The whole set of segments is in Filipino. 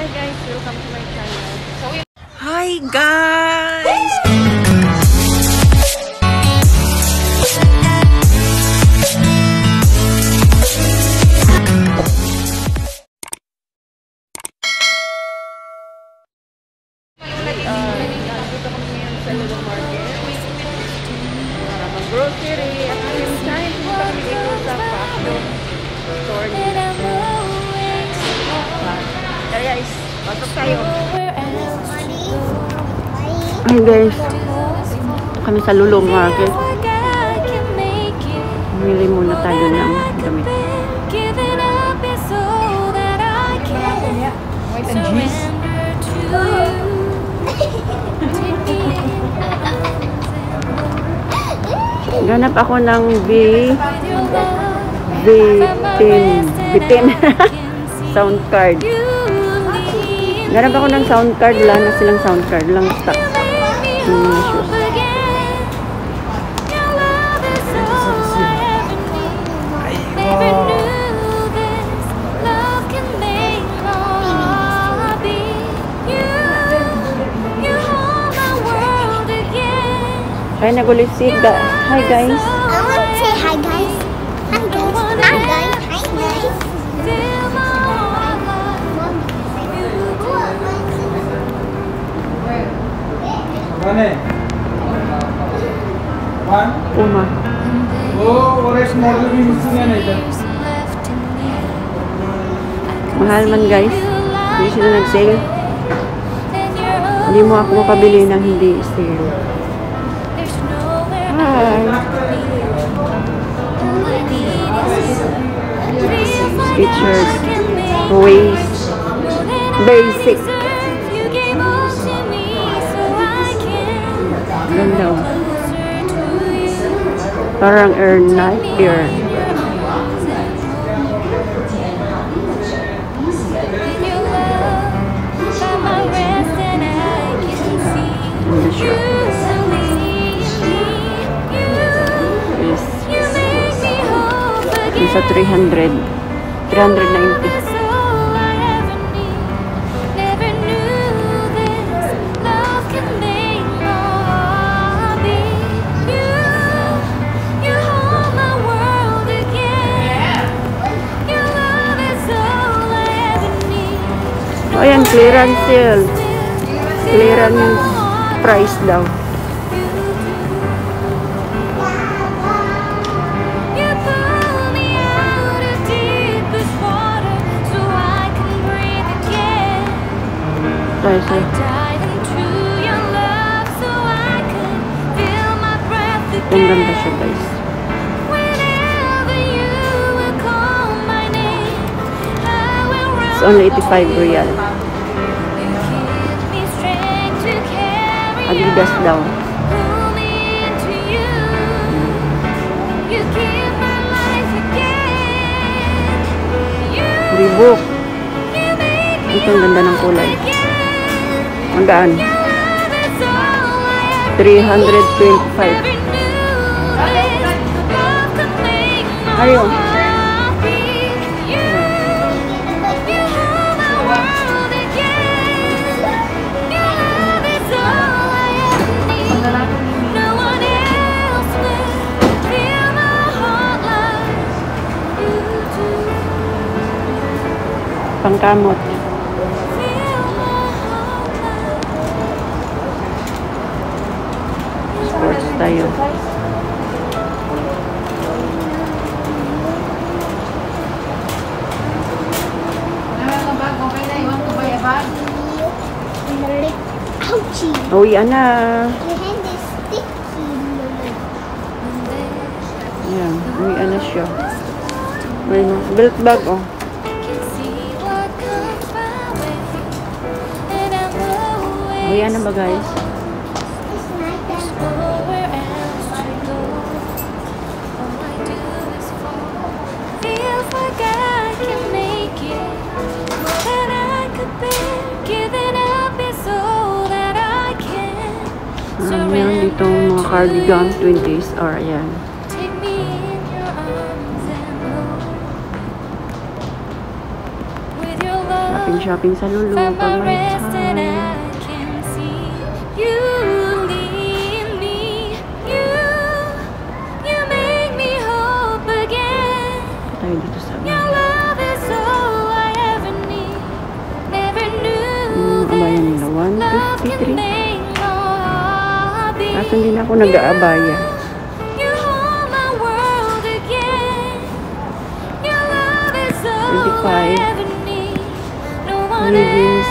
Hi guys, welcome to my channel. So, we Hi guys! uh, nandito kami ngayon sa Lulu Market. Para mag-grocery. Pasok guys, kami sa Lulu Market. Bumili muna tayo ng damit. Ganap ako ng B B10 B10 sound card. Ganap ako ng sound card. Wala na silang sound card. Lang stock. Kaya nagulit si ga Hi guys. ano eh? One? Puma. Oo, oh, orange model yung gusto niya na ito. Mahal man guys. Hindi sila nag-sale. Hindi mo ako mapabili ng hindi sale. Hi! Skechers. Waist. Basic. Parang air night yung sa 300. 390. O ayan, clearance sale. Clearance price daw. Price sale. Ang ganda siya guys. It's only 85 real. Adidas daw. Reebok. Ito ang ganda ng kulay. Ang gaan. 325. Ayaw. Pangkamot. Sports tayo. Ouchie. Uwi na. Ayan. Uwi na siya. Belt bag oh. Ayan na ba guys? Uh, meron ditong mga cardigan 20s or ayan. Shopping shopping sa Lulu pag may ako nag-aabaya. Twenty-five. Leggings.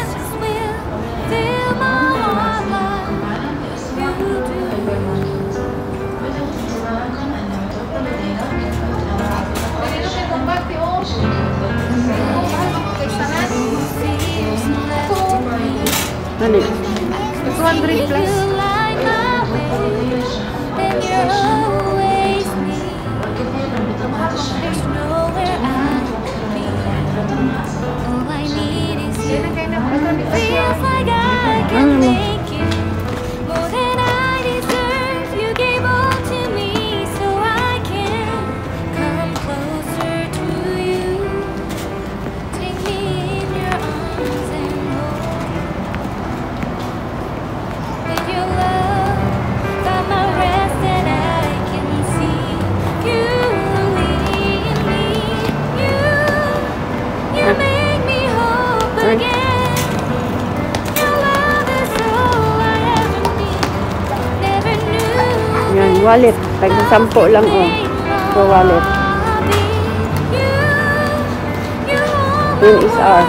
Ano? 200 plus. And you're always me. wallet. Tag sampo lang oh. Per wallet. Yun is R.